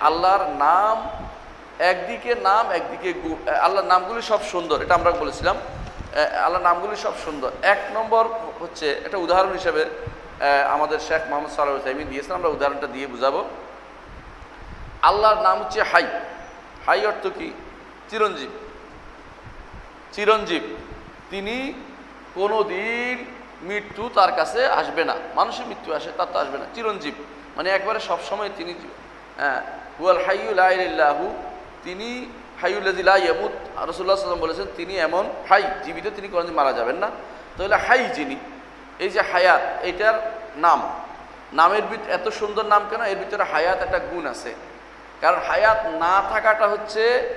আল্লাহর নাম একদিকে নাম, একদিকে আল্লাহর নামগুলি সব সুন্দর, এটা আমরা বলেছিলাম। আল্লাহর নামগুলি সব সুন্দর। এক নম্বর হচ্ছে, একটা উদাহরণ হিসেবে আমাদের শেখ মোহাম্মদ সাল্লাহ সাইমি দিয়েছেন, আমরা উদাহরণটা দিয়ে বুঝাবো। আল্লাহর নাম হচ্ছে হাই। হাই অর্থ কি? চিরঞ্জীব। চিরঞ্জীব। তিনি কোনো দিন মৃত্যু তার কাছে আসবে না। মানুষের মৃত্যু আসে, তার তো আসবে না। চিরঞ্জীব। মানে একবারে সবসময় তিনি হ্যাঁ হুয়াল হাইউল আইল্লাহু তিনি হাইউল্লাহ ইয়ামুত। রসুল্লাহ সাল্লাম বলেছেন, তিনি এমন হাই, জীবিত, তিনি কোনোদিন মারা যাবেন না। তাহলে হাই যিনি, এই যে হায়াত এইটার নাম। নামের ভিত, এত সুন্দর নাম কেন? এর ভিতরে হায়াত একটা গুণ আছে। কারণ হায়াত না থাকাটা হচ্ছে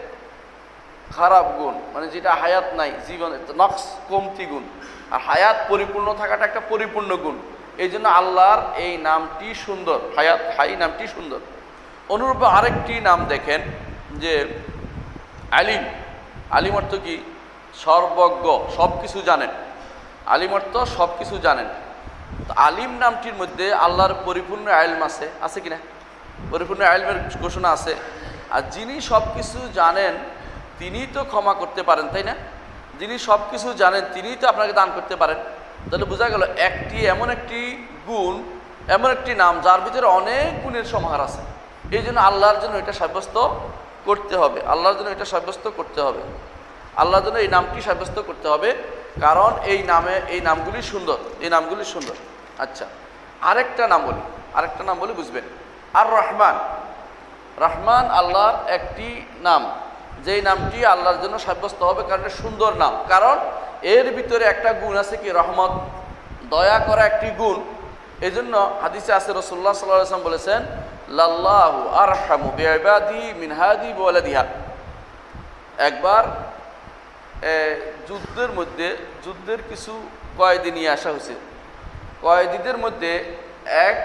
খারাপ গুণ মানে যেটা হায়াত নাই, জীবনে নক্স কমতি গুণ। আর হায়াত পরিপূর্ণ থাকাটা একটা পরিপূর্ণ গুণ। এই জন্য আল্লাহর এই নামটি সুন্দর, হায়াত, হাই নামটি সুন্দর। অনুরূপ আরেকটি নাম দেখেন, যে আলিম। আলিম অর্থ কি? সর্বজ্ঞ সব কিছু জানেন। আলিম অর্থ সব কিছু জানেন। তো আলিম নামটির মধ্যে আল্লাহর পরিপূর্ণ আইলম আছে আছে কি না পরিপূর্ণ আইলমের ঘোষণা আছে। আর যিনি সব কিছু জানেন, তিনি তো ক্ষমা করতে পারেন, তাই না? যিনি সব কিছু জানেন তিনিই তো আপনাকে দান করতে পারেন। তাহলে বোঝা গেল, একটি এমন একটি গুণ, এমন একটি নাম, যার ভিতরে অনেক গুণের সমাহার আছে। এই জন্য আল্লাহর জন্য এটা সাব্যস্ত করতে হবে। আল্লাহর জন্য এটা সাব্যস্ত করতে হবে। আল্লাহর জন্য এই নামটি সাব্যস্ত করতে হবে। কারণ এই নামে, এই নামগুলি সুন্দর। এই নামগুলি সুন্দর। আচ্ছা আরেকটা নাম বলি। আরেকটা নাম বলি, বুঝবেন? আর রহমান। রহমান আল্লাহর একটি নাম। যেই নামটি আল্লাহর জন্য সাব্যস্ত হবে, কারণ সুন্দর নাম। কারণ এর ভিতরে একটা গুণ আছে কি? রহমত। দয়া করা একটি গুণ। এই জন্য হাদিসে আছে রসুল্লাহ সাল্লাম বলেছেন মিনহাদি একবার যুদ্ধের মধ্যে, যুদ্ধের কিছু কয়েদি নিয়ে আসা হয়েছে। কয়েদিদের মধ্যে এক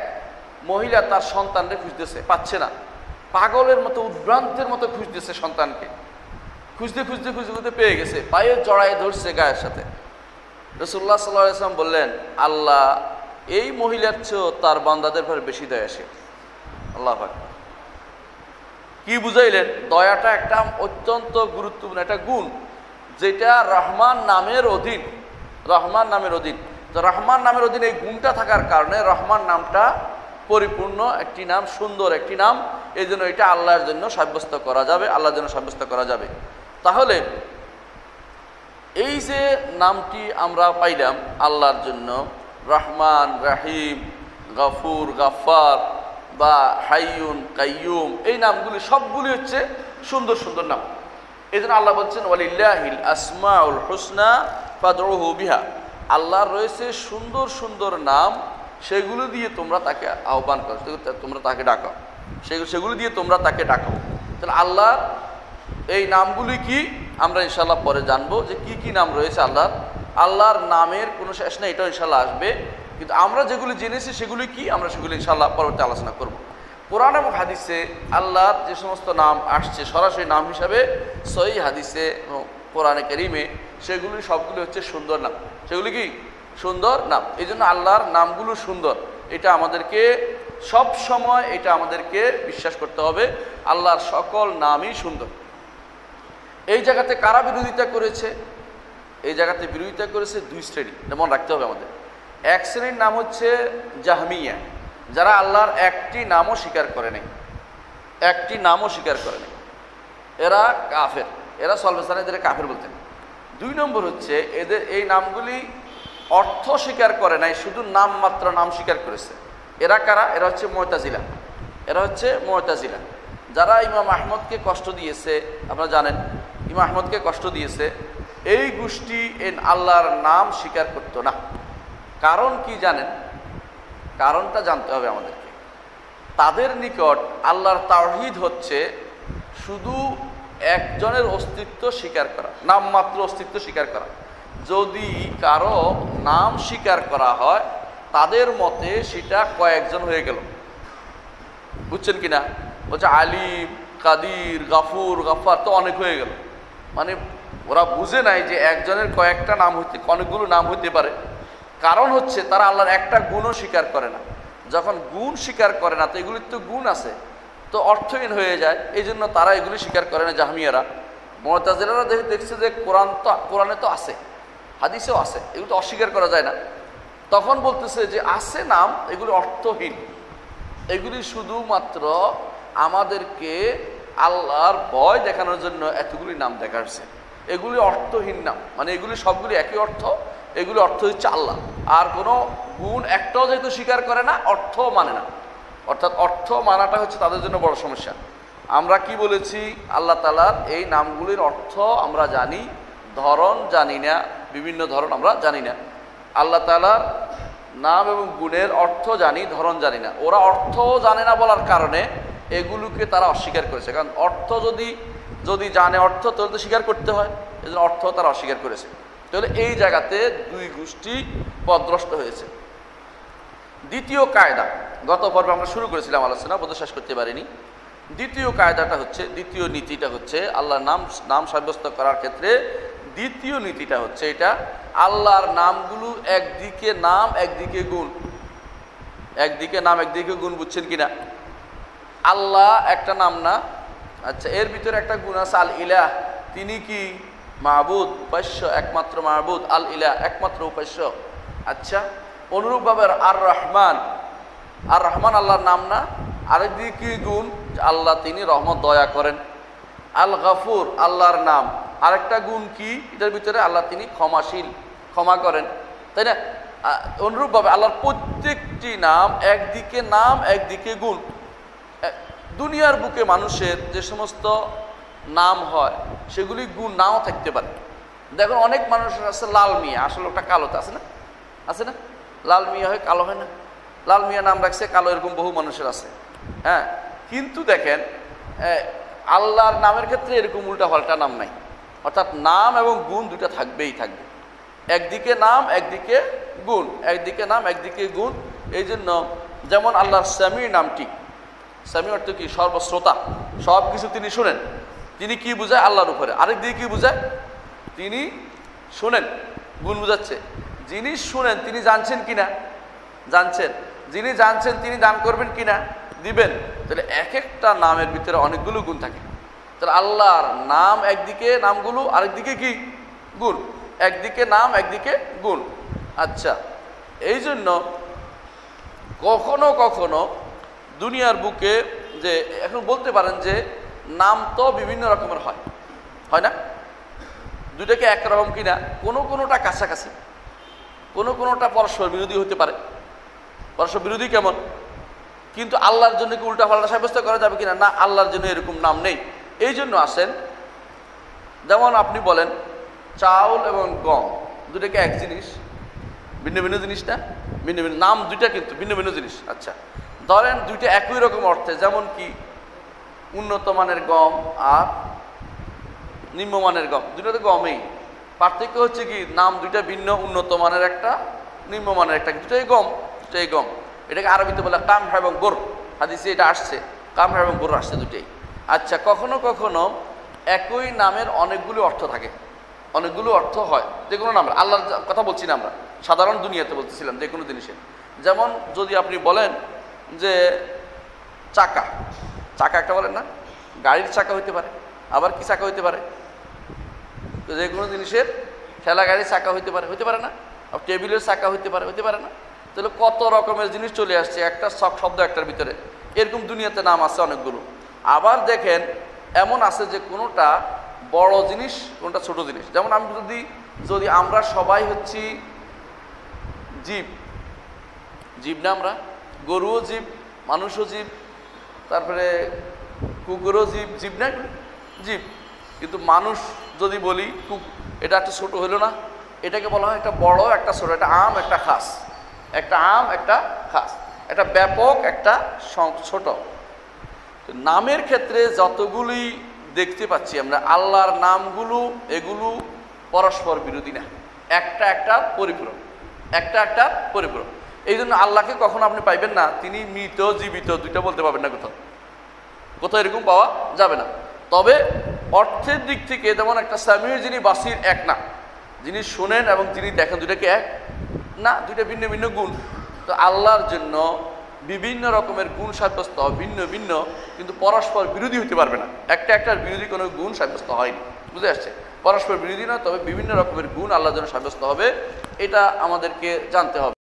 মহিলা তার সন্তানকে খুঁজতেছে, পাচ্ছে না। পাগলের মতো, উদ্ভ্রান্তের মতো খুঁজতেছে সন্তানকে। খুঁজতে খুঁজতে খুঁজতে খুঁজতে পেয়ে গেছে, পায়ে জড়ায় ধরছে গায়ের সাথে। রসুল্লাহ সাল্লাহ ইসলাম বললেন, আল্লাহ, এই মহিলার চেয়েও তার বান্দাদের পরে বেশি দয়া আসে আল্লাহ কি বুঝাইলেন? দয়াটা একটা অত্যন্ত গুরুত্বপূর্ণ, একটা গুণ, যেটা রহমান নামের অধীন, রহমান নামের অধীন। তো রহমান নামের অধীন এই গুণটা থাকার কারণে রহমান নামটা পরিপূর্ণ, একটি নাম সুন্দর, একটি নাম, এই জন্য এটা আল্লাহর জন্য সাব্যস্ত করা যাবে, আল্লাহর জন্য সাব্যস্ত করা যাবে। তাহলে, এই যে নামটি আমরা পাইলাম, আল্লাহর জন্য রহমান, রাহিম, গাফুর গাফার বা হাইয়ুন, কাইয়ুম, এই নামগুলি সবগুলি হচ্ছে সুন্দর সুন্দর নাম। এই জন্য আল্লাহ বলছেন, ওয়ালিল্লাহিল আসমাউল হুসনা ফাদরুহু বিহা। আল্লাহর রয়েছে সুন্দর সুন্দর নাম, সেগুলো দিয়ে তোমরা তাকে আহ্বান করো। তোমরা তাকে ডাকো। সেগুলো দিয়ে তোমরা তাকে ডাকো। তাহলে আল্লাহ এই নামগুলি কি? আমরা ইনশাল্লাহ পরে জানব যে কি কি নাম রয়েছে আল্লাহর। আল্লাহর নামের কোনো শেষ নেই, এটাও ইনশাল্লাহ আসবে। কিন্তু আমরা যেগুলি জেনেছি সেগুলি কি? আমরা সেগুলি ইনশাল্লাহ পরবর্তী আলোচনা করব। কোরআন এবং হাদিসে আল্লাহর যে সমস্ত নাম আসছে, সরাসরি নাম হিসাবে সই হাদিসে এবং কোরআনে কেরিমে সেগুলি সবগুলি হচ্ছে সুন্দর নাম। সেগুলি কি? সুন্দর নাম। এই জন্য আল্লাহর নামগুলো সুন্দর। এটা আমাদেরকে সব সময় এটা আমাদেরকে বিশ্বাস করতে হবে, আল্লাহর সকল নামই সুন্দর। এই জায়গাতে কারা বিরোধিতা করেছে? এই জায়গাতে বিরোধিতা করেছে দুই শ্রেণি। মনে রাখতে হবে আমাদের। এক শ্রেণির নাম হচ্ছে জাহমিয়া। যারা আল্লাহর একটি নামও স্বীকার করে নেই। একটি নামও স্বীকার করে নেই। এরা কাফের। এরা সলভেসান এদের কাফের বলতেন দুই নম্বর হচ্ছে এদের এই নামগুলি অর্থ স্বীকার করে নাই, শুধু নাম মাত্র নাম স্বীকার করেছে। এরা কারা? এরা হচ্ছে ময়তাজিলা এরা হচ্ছে ময়তাজিলা যারা ইমাম আহমদকে কষ্ট দিয়েছে, আপনারা জানেন, ইমাম আহমদকে কষ্ট দিয়েছে, এই গোষ্ঠী এ আল্লাহর নাম স্বীকার করতো না। কারণ কি জানেন? কারণটা জানতে হবে আমাদেরকে। তাদের নিকট আল্লাহর তাওহিদ হচ্ছে শুধু একজনের অস্তিত্ব স্বীকার করা, নামমাত্র অস্তিত্ব স্বীকার করা। যদি কারও নাম স্বীকার করা হয়, তাদের মতে সেটা কয়েকজন হয়ে গেল। বুঝছেন কি না? বলছে আলিম, কাদির, গাফুর গাফার তো অনেক হয়ে গেল। মানে ওরা বুঝে নাই যে একজনের কয়েকটা নাম হইতে, অনেকগুলো নাম হইতে পারে। কারণ হচ্ছে তারা আল্লাহর একটা গুণও স্বীকার করে না। যখন গুণ স্বীকার করে না, তো এগুলির তো গুণ আছে। তো অর্থহীন হয়ে যায় এই জন্য তারা এগুলি স্বীকার করে না, জাহামিয়ারা। মমতাজেরা দেখছে যে কোরআন তো, কোরআনে তো আছে, হাদিসেও আছে, এগুলো তো অস্বীকার করা যায় না। তখন বলতেছে যে আছে নাম, এগুলি অর্থহীন। এগুলি শুধুমাত্র আমাদেরকে আল্লাহর ভয় দেখানোর জন্য এতগুলি নাম দেখাচ্ছে। এগুলি অর্থহীন নাম মানে এগুলি সবগুলি একই অর্থ এগুলি অর্থ হচ্ছে আল্লাহ। আর কোনো গুণ একটাও যেহেতু স্বীকার করে না অর্থ মানে না। অর্থাৎ অর্থ মানাটা হচ্ছে তাদের জন্য বড় সমস্যা। আমরা কি বলেছি? আল্লাহ তালার এই নামগুলির অর্থ আমরা জানি ধরন জানি না, বিভিন্ন ধরন আমরা জানি না। আল্লাহ তালার নাম এবং গুণের অর্থ জানি ধরন জানি না। ওরা অর্থ জানে না বলার কারণে এগুলোকে তারা অস্বীকার করেছে। কারণ অর্থ যদি যদি জানে অর্থ, তাহলে তো স্বীকার করতে হয়। এই অর্থ তারা অস্বীকার করেছে। তাহলে এই জায়গাতে দুই গোষ্ঠী পদগ্রস্ত হয়েছে। দ্বিতীয় কায়দা, গত পর্বে আমরা শুরু করেছিলাম আলোচনা, বোধ শেষ করতে পারিনি। দ্বিতীয় কায়দাটা হচ্ছে, দ্বিতীয় নীতিটা হচ্ছে আল্লাহর নাম নাম সাব্যস্ত করার ক্ষেত্রে দ্বিতীয় নীতিটা হচ্ছে এটা, আল্লাহর নামগুলো একদিকে নাম, একদিকে গুণ। একদিকে নাম, একদিকে গুণ, বুঝছেন কিনা? আল্লাহ একটা নাম না আচ্ছা এর ভিতরে একটা গুণ আছে আল ইলাহ তিনি কি? মাহবুদ উপাস্য, একমাত্র মাহবুদ আল ইলা একমাত্র উপাস্য। আচ্ছা অনুরূপভাবে আর রহমান। আর রহমান আল্লাহর নাম না, আরেকদিকে গুণ আল্লাহ তিনি রহমত, দয়া করেন। আল গাফুর, আল্লাহর নাম। আরেকটা গুণ কি? এটার ভিতরে আল্লাহ তিনি ক্ষমাশীল, ক্ষমা করেন। তাই না? অনুরূপভাবে আল্লাহর প্রত্যেকটি নাম একদিকে নাম, একদিকে গুণ। দুনিয়ার বুকে মানুষের যে সমস্ত নাম হয় সেগুলি গুণ নাও থাকতে পারে। দেখুন অনেক মানুষের আছে লাল মিয়া, আসলে ওটা কালোতে আছে না? আছে না? লাল মিয়া হয় কালো হয় না? লাল মিয়া নাম রাখছে কালো, এরকম বহু মানুষের আছে। হ্যাঁ কিন্তু দেখেন আল্লাহর নামের ক্ষেত্রে এরকম উল্টা পাল্টা নাম নাই। অর্থাৎ নাম এবং গুণ দুটা থাকবেই থাকবে। একদিকে নাম, একদিকে গুণ। একদিকে নাম, একদিকে গুণ। এই জন্য যেমন আল্লাহর স্বামীর নামটি, স্বামী অর্থ কি? সর্বশ্রোতা। সব কিছু তিনি শুনেন। তিনি কি বুঝায়? আল্লাহর উপরে। আরেক দিকে কি বুঝায়? তিনি শুনেন, গুণ বুঝাচ্ছে। যিনি শুনেন, তিনি জানছেন কিনা? জানছেন। যিনি জানছেন, তিনি দান করবেন কিনা? দিবেন। তাহলে এক একটা নামের ভিতরে অনেকগুলো গুণ থাকে। তাহলে আল্লাহর নাম একদিকে, নামগুলো আরেকদিকে কি? গুণ। একদিকে নাম, একদিকে গুণ। আচ্ছা এই জন্য কখনো কখনো দুনিয়ার বুকে যে, এখন বলতে পারেন যে নাম তো বিভিন্ন রকমের হয়। হয় না? দুটাকে একরকম কিনা, কোনো কোনোটা কাছাকাছি, কোনো কোনোটা পরস্পর বিরোধী হতে পারে। পরস্পর বিরোধী কেমন? কিন্তু আল্লাহর জন্য কি উল্টা পাল্টা সাব্যস্ত করা যাবে কিনা? না, আল্লাহর জন্য এরকম নাম নেই। এই জন্য আসেন, যেমন আপনি বলেন, চাউল এবং গম দুটাকে এক জিনিস, ভিন্ন ভিন্ন জিনিস না? ভিন্ন ভিন্ন, নাম দুইটা কিন্তু ভিন্ন ভিন্ন জিনিস। আচ্ছা ধরেন দুইটা একই রকম অর্থে, যেমন কি উন্নত মানের গম আর নিম্নমানের গম দুটো তো গমেই। পার্থক্য হচ্ছে কি, নাম দুইটা ভিন্ন, উন্নত মানের একটা নিম্নমানের একটা। দুটাই গম দুটাই গম। এটাকে আরবিতে বলে কামহা এবং গোর। হাদিসে এটা আসছে, কামহা এবং গোর আসছে দুটাই। আচ্ছা কখনো কখনো একই নামের অনেকগুলো অর্থ থাকে। অনেকগুলো অর্থ হয়, যে কোনো নাম আল্লাহর কথা বলছি না আমরা, সাধারণ দুনিয়াতে বলতেছিলাম যে কোনো জিনিসের। যেমন যদি আপনি বলেন যে চাকা চাকা একটা বলেন না? গাড়ির চাকা হইতে পারে, আবার কি চাকা হইতে পারে? তো যে কোনো জিনিসের ঠেলা গাড়ির চাকা হইতে পারে হইতে পারে না? আর টেবিলের চাকা হইতে পারে হইতে পারে না? তাহলে কত রকমের জিনিস চলে আসছে, একটা সব শব্দ একটার ভিতরে। এরকম দুনিয়াতে নাম আছে অনেকগুলো। আবার দেখেন, এমন আছে যে কোনোটা বড় জিনিস, কোনটা ছোট জিনিস। যেমন আমি যদি যদি আমরা সবাই হচ্ছি জীব জীব না আমরা, গরুও জীব, মানুষও জীব তারপরে কুকুরও জীব জীব না জীব। কিন্তু মানুষ যদি বলি কুক এটা একটা ছোট হলো না, এটাকে বলা হয় একটা বড়, একটা ছোট, একটা আম, একটা খাস। একটা আম, একটা খাস। একটা ব্যাপক, একটা ছোট। নামের ক্ষেত্রে যতগুলি দেখতে পাচ্ছি আমরা, আল্লাহর নামগুলো, এগুলো পরস্পর বিরোধী না। একটা একটা পরিপূরক। একটা একটা পরিপূরক। এই জন্য আল্লাহকে কখনো আপনি পাইবেন না, তিনি মৃত, জীবিত, দুইটা বলতে পারবেন না কোথাও। কোথাও এরকম পাওয়া যাবে না। তবে অর্থের দিক থেকে যেমন একটা স্বামীর যিনি বাসির এক না, যিনি শোনেন এবং যিনি দেখেন দুটাকে এক না, দুইটা ভিন্ন ভিন্ন গুণ। তো আল্লাহর জন্য বিভিন্ন রকমের গুণ সাব্যস্ত, ভিন্ন ভিন্ন, কিন্তু পরস্পর বিরোধী হতে পারবে না। একটা একটার বিরোধী কোনো গুণ সাব্যস্ত হয়নি। বুঝে আসছে পরস্পর বিরোধী না, তবে বিভিন্ন রকমের গুণ আল্লাহর জন্য সাব্যস্ত হবে, এটা আমাদেরকে জানতে হবে।